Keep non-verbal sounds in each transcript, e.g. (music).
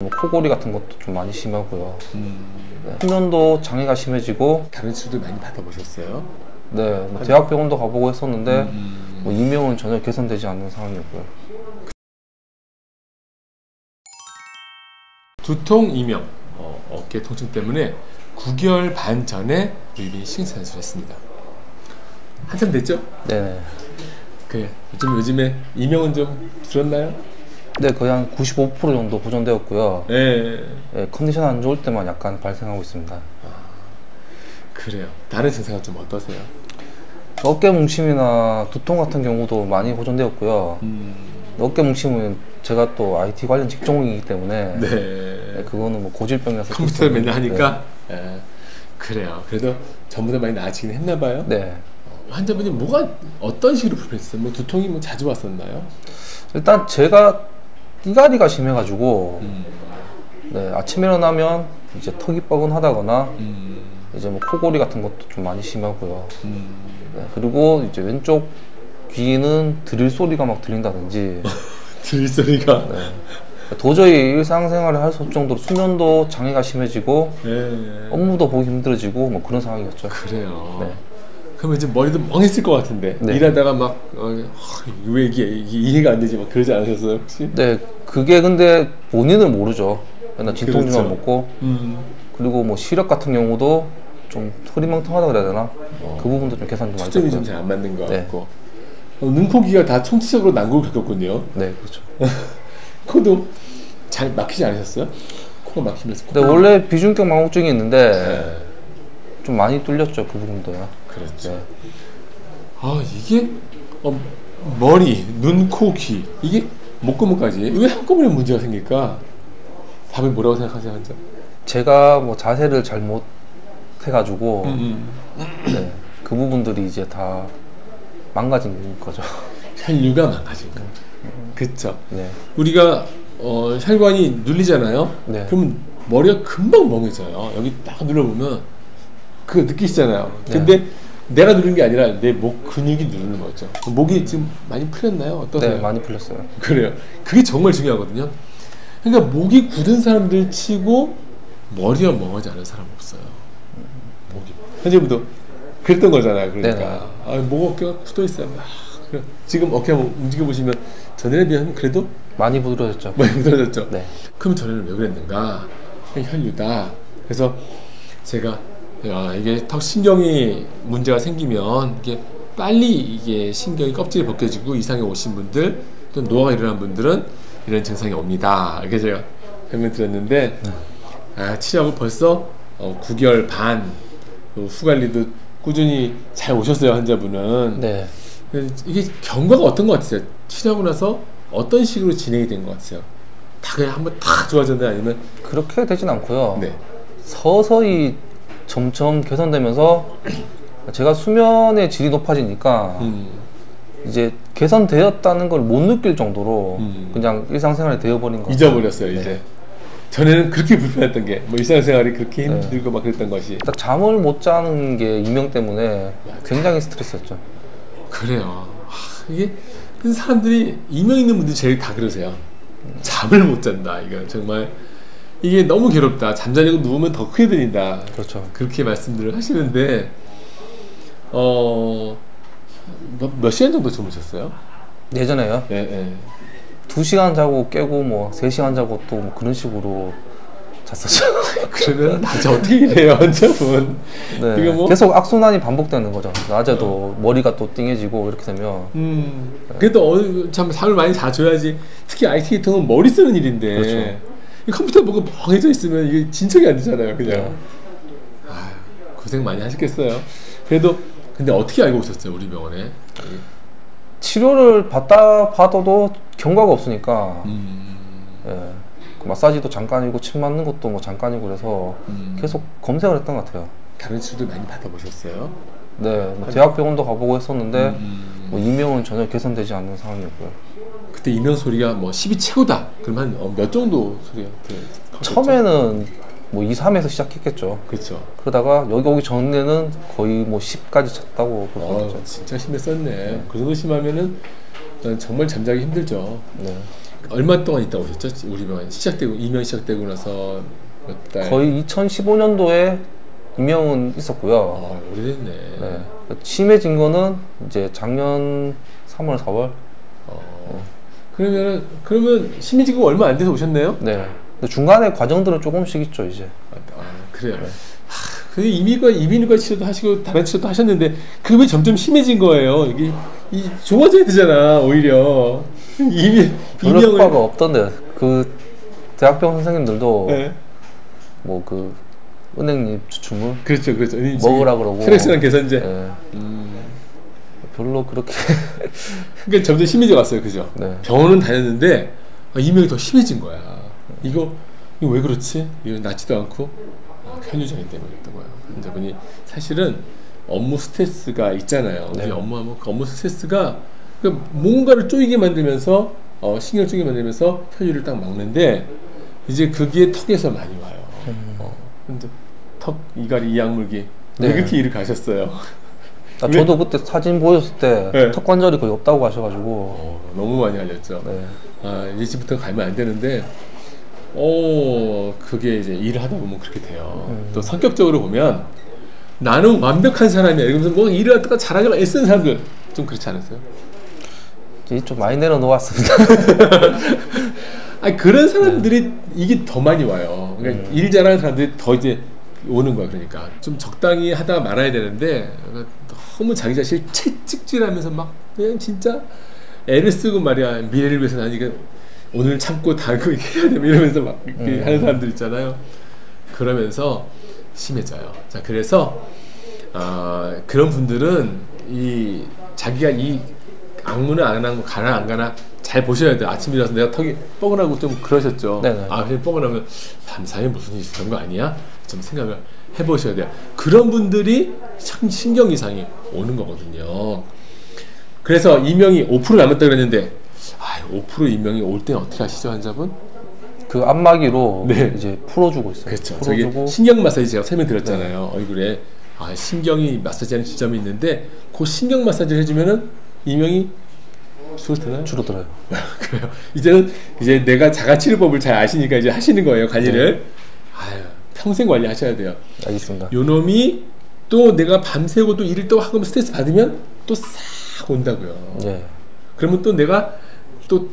뭐 코골이 같은 것도 좀 많이 심하고요. 음, 네. 수면도 장애가 심해지고, 다른 치료도 많이 받아보셨어요? 네, 뭐 대학병원도 가보고 했었는데, 음, 뭐 이명은 전혀 개선되지 않는 상황이었고요. 두통 이명 어, 어깨 통증 때문에 9개월 반 전에 유빈 신생수를 했습니다. 한참 됐죠? 네, 그 요즘 요즘에 이명은 좀 줄었나요? 네 거의 한 95% 정도 보존되었고요. 네, 네, 컨디션 안 좋을 때만 약간 발생하고 있습니다. 그래요. 다른 증상은 좀 어떠세요? 어깨 뭉침이나 두통 같은 경우도 많이 보존되었고요. 음, 어깨 뭉침은 제가 또 IT 관련 직종이기 때문에 네. 네, 그거는 뭐 고질병이라서 컴퓨터를 좀- 맨날 하니까 예, 그래요. 그래도 전보다 많이 나아지긴 했나 봐요. 네. 네. 환자분이 뭐가 어떤 식으로 불편했어요? 뭐 두통이 뭐 자주 왔었나요? 일단 제가 띠가리가 심해가지고 음, 네, 아침에 일어나면 이제 턱이 뻐근하다거나 음, 이제 뭐 코골이 같은 것도 좀 많이 심하고요. 음. 네, 그리고 이제 왼쪽 귀에는 드릴 소리가 막 들린다든지 (laughs) 들 소리가. 네. 도저히 일상생활을 할 수 없을 정도로 수면도 장애가 심해지고 예. 업무도 보기 힘들어지고 뭐 그런 상황이었죠. 그래요. 네. 그러면 이제 머리도 멍했을 것 같은데 네. 일하다가 막 어, 이게, 이게 이해가 안 되지 막 그러지 않으셨어요 혹시? 네, 그게 근데 본인은 모르죠. 맨날 진통제만 그렇죠. 먹고 음. 그리고 뭐 시력 같은 경우도 좀 소리망통하다 그래야 되나? 그 부분도 좀 개선 좀 많이 초점이 좀. 잘 안 맞는 것 네. 같고 어, 눈코기가 다 총체적으로 난국을 겪었군요. 네, 그렇죠. (laughs) 코도 잘 막히지 않으셨어요? 코가 막히면서 근데 코가- 원래 비중격 망곡증이 있는데 네. 좀 많이 뚫렸죠 그 부분도요. 네. 아 이게 어, 머리, 눈, 코, 귀 이게 목구멍까지 왜 한꺼번에 문제가 생길까? 답을 뭐라고 생각하세요, 환자? 제가 뭐 자세를 잘못 해가지고 음. 네, 그 부분들이 이제 다 망가진 거죠. 혈류가 망가진 거. 그렇죠. 네, 우리가 어, 혈관이 눌리잖아요. 네. 그러면 머리가 금방 멍해져요. 여기 딱 눌러보면 그거 느끼시잖아요. 네. 근데 내가 누른 게 아니라 내 목 근육이 누르는 거죠. 목이 지금 많이 풀렸나요? 어떠세요? 네 많이 풀렸어요. 그래요. 그게 정말 중요하거든요. 그러니까 목이 굳은 사람들 치고 머리가 멍하지 않은 사람 없어요. 목이. 현재부터 그랬던 거잖아요. 그러니까 네네. 아, 목 어깨가 굳어 있어요. 아. 지금 어깨 움직여 보시면 전에 비하면 그래도 많이 부드러졌죠. 많이 부드러졌죠. 네, 그럼 전에는 왜 그랬는가? 혈류다. 그래서 제가 야, 이게 턱 신경이 문제가 생기면 이게 빨리 이게 신경이 껍질이 벗겨지고 이상이 오신 분들 또 노화가 일어난 분들은 이런 증상이 옵니다. 이렇게 제가 설명 드렸는데 아, 치료하고 벌써 어, 9개월 반 어, 후관리도 꾸준히 잘 오셨어요 환자분은. 네. 그래서 이게 경과가 어떤 것 같으세요? 치료하고 나서 어떤 식으로 진행이 된 것 같으세요? 다 그냥 한번 다 좋아졌나요? 아니면 그렇게 되진 않고요. 네. 서서히 점점 개선되면서 제가 수면의 질이 높아지니까 음, 이제 개선되었다는 걸 못 느낄 정도로 음. 그냥 일상생활이 되어버린 거. 잊어버렸어요 네. 이제. 전에는 그렇게 불편했던 게 뭐 일상생활이 그렇게 네. 힘들고 막 그랬던 것이 딱 잠을 못 자는 게 이명 때문에 굉장히 스트레스였죠. 그래요. 하, 이게 사람들이 이명 있는 분들이 제일 다 그러세요. 잠을 못 잔다. 이거 정말 이게 너무 괴롭다. 잠자려고 누우면 더 크게 들린다. 그렇죠. 그렇게 말씀들을 하시는데 어. 몇, 몇 시간 정도 주무셨어요? 예전에요. 예, 예. 두 시간 자고 깨고 뭐세 시간 자고 또 뭐 그런 식으로 잤었죠. (laughs) 그러면 낮에 어떻게 일해요, 환자분? 네. 뭐? 계속 악순환이 반복되는 거죠. 낮에도 머리가 또 띵해지고 이렇게 되면 음. 그래도 어, 참 잠을 많이 자줘야지. 특히 IT 계통은 머리 쓰는 일인데. 그렇죠. 이 컴퓨터 보고 멍해져 있으면 이게 진척이 안 되잖아요, 그냥. 네. 아유, 고생 많이 하셨겠어요. 그래도 근데 어떻게 알고 오셨어요, 우리 병원에? 치료를 받다 봐도 경과가 없으니까 음. 예. 그 마사지도 잠깐이고 침 맞는 것도 뭐 잠깐이고 그래서 음. 계속 검색을 했던 것 같아요. 다른 치료도 많이 받아보셨어요? 네, 뭐 대학병원도 가보고 했었는데 음. 뭐 이명은 전혀 개선되지 않는 상황이었고요. 그때 이명 소리가 뭐 10이 최고다. 그러면 한몇 정도 소리가? 처음에는 뭐 2, 3에서 시작했겠죠. 그렇죠. 그러다가 여기 오기 전에는 거의 뭐 10까지 찼다고 볼수 어, 있죠. 진짜 심했었네. 그 정도 심하면은 난 정말 잠자기 힘들죠. 네. 얼마 동안 있다 오셨죠? 우리 병원 시작되고 이명 시작되고 나서 몇 달? 거의 2015년도에 임명은 있었고요. 아, 오래됐네. 네. 심해진 거는 이제 작년 3월, 4월. 어. 그러면 그러면 심해지고 얼마 안 돼서 오셨네요? 네. 중간에 과정들은 조금씩 있죠, 이제. 아, 그래요. 하, 그 이미과 이비인후과 치료도 하시고 다른 치료도 하셨는데 그게 점점 심해진 거예요. 이게 이 좋아져야 되잖아 오히려 이미 별 이명을 효과가 없던데. 그 대학병 선생님들도 네. 뭐그 은행잎 추출물 그렇죠 그렇죠. 먹으라 그러고. 혈액순환 개선제. 네. 음. 별로 그렇게 (laughs) 그러니까 점점 심해져 갔어요, 그죠? 네. 병원은 다녔는데 아, 이명이 더 심해진 거야. 이거 이거 왜 그렇지? 이거 낫지도 않고 아, 편유장애 때문이었던 거예요. 환자분이 사실은 업무 스트레스가 있잖아요. 우리 네. 업무하면 그 업무 스트레스가 그 뭔가를 쪼이게 만들면서 어, 신경을 쪼이게 만들면서 편유를 딱 막는데 이제 그게 턱에서 많이 와요. 어, 근데 턱 이갈이 이악물기 왜 네. 그렇게 일을 가셨어요? (laughs) 아, 왜? 저도 그때 사진 보였을 때 네. 턱 관절이 거의 없다고 하셔가지고 어, 너무 많이 알렸죠. 네. 아, 일찍부터 가면 안 되는데, 어, 그게 이제 일을 하다 보면 그렇게 돼요. 음. 또 성격적으로 보면 나는 완벽한 사람이야. 이러면서 뭐 일을 하다가 잘하려고 애쓰는 사람들 좀 그렇지 않으세요? 좀 많이 내려놓았습니다. (laughs) 아니, 그런 사람들이 이게 더 많이 와요. 그러니까 음. 일 잘하는 사람들이 더 이제 오는 거야. 그러니까 좀 적당히 하다가 말아야 되는데 너무 자기 자신을 채찍질하면서 막 그냥 진짜 애를 쓰고 말이야 미래를 위해서 난 이거 오늘 참고 다그 해야 돼 이러면서 막 음. 하는 사람들 있잖아요. 그러면서 심해져요. 자 그래서 아 그런 분들은 이 자기가 이 악문을 안 하고 가나 안 가나 잘 보셔야 돼요. 아침이라서 내가 턱이 뻐근하고 좀 그러셨죠. 네네. 아, 그냥 뻐근하면 밤사이에 무슨 일이 있었던 거 아니야? 좀 생각을 해보셔야 돼요. 그런 분들이 참 신경 이상이 오는 거거든요. 그래서 이명이 5% 남았다 그랬는데 아, 5% 이명이 올 때는 어떻게 하시죠, 환자분? 그 안마기로 네. 이제 풀어주고 있어요. 그렇죠. 풀어주고 신경 마사지 제가 설명 드렸잖아요. 얼굴에 아, 신경이 마사지하는 지점이 있는데 그 신경 마사지를 해주면은 이명이 줄어드나요? 줄어들어요. (laughs) 그래요. 이제는 이제 내가 자가치료법을 잘 아시니까 이제 하시는 거예요 관리를. 아유 평생 관리하셔야 돼요. 알겠습니다. 요 놈이 또 내가 밤새고 또 일을 또 하고 스트레스 받으면 또 싹 온다고요. 예. 그러면 또 내가 또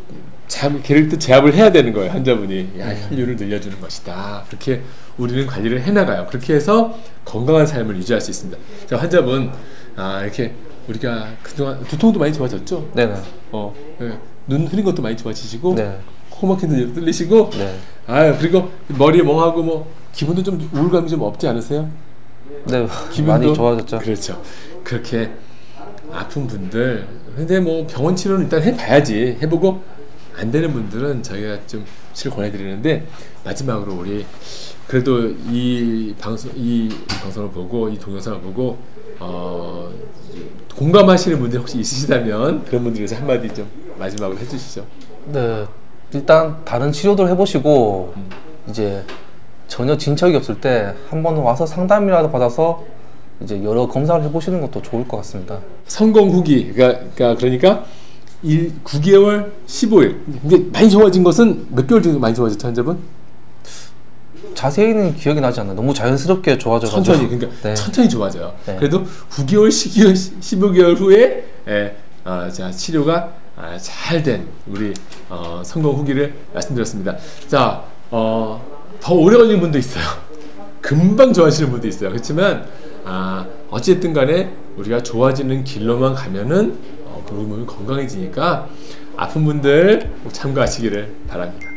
잠, 걔를 또 제압을 해야 되는 거예요 한자분이 야 혈류를 늘려주는 것이다 그렇게 우리는 관리를 해나가요 그렇게 해서 건강한 삶을 유지할 수 있습니다 자 환자분 아 이렇게 우리가 그동안 두통도 많이 좋아졌죠 네네. 어, 예. 눈 흐린 것도 많이 좋아지시고 네. 코 막힌 데도 뚫리시고 네. 아 그리고 머리 멍하고 뭐 기분도 좀 우울감이 좀 없지 않으세요? 네. 기분도 많이 좋아졌죠. 그렇죠. 그렇게 아픈 분들 근데 뭐 병원 치료는 일단 해봐야지 해보고 안 되는 분들은 저희가 좀 치료 권해드리는데 마지막으로 우리 그래도 이 방송 이 방송을 보고 이 동영상을 보고 어, 공감하시는 분들 혹시 있으시다면 그런 분들에서 한마디 좀 마지막으로 해주시죠. 네. 일단 다른 치료들 해보시고 음. 이제 전혀 진척이 없을 때 한번 와서 상담이라도 받아서 이제 여러 검사를 해보시는 것도 좋을 것 같습니다. 성공 후기 그러니까 그러니까 1, 9개월 15일 근데 많이 좋아진 것은 몇 개월 정도 많이 좋아졌죠 환자분? 자세히는 기억이 나지 않아요. 너무 자연스럽게 좋아져가지고. 천천히 그러니까 네. 천천히 좋아져요. 네. 그래도 9개월, 10개월, 15개월 후에 예, 아, 자 치료가 아, 잘된 우리 어, 성공 후기를 말씀드렸습니다. 자, 어, 더 오래 걸리는 분도 있어요. 금방 좋아지는 분도 있어요. 그렇지만 아, 어쨌든 간에 우리가 좋아지는 길로만 가면은 어, 우리 몸이 건강해지니까 아픈 분들 꼭 참고하시기를 바랍니다.